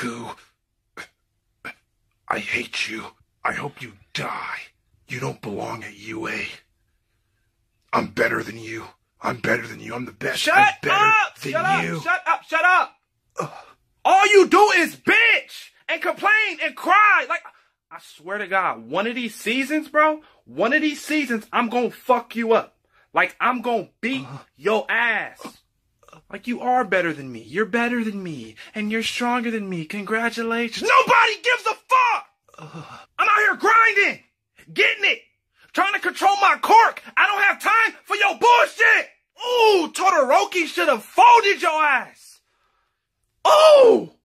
Goku, I hate you. I hope you die. You don't belong at UA. I'm better than you. I'm better than you. I'm the best. Shut I'm better up! than Shut you. up! Shut up! Shut up! All you do is bitch and complain and cry. Like, I swear to God, one of these seasons, bro, one of these seasons, I'm gonna fuck you up. Like, I'm gonna beat uh-huh. your ass. Like, you are better than me. You're better than me. And you're stronger than me. Congratulations. Nobody gives a fuck! I'm out here grinding, getting it, trying to control my quirk. I don't have time for your bullshit. Ooh, Todoroki should have folded your ass.